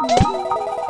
Música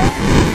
Oh!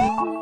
Mm-hmm.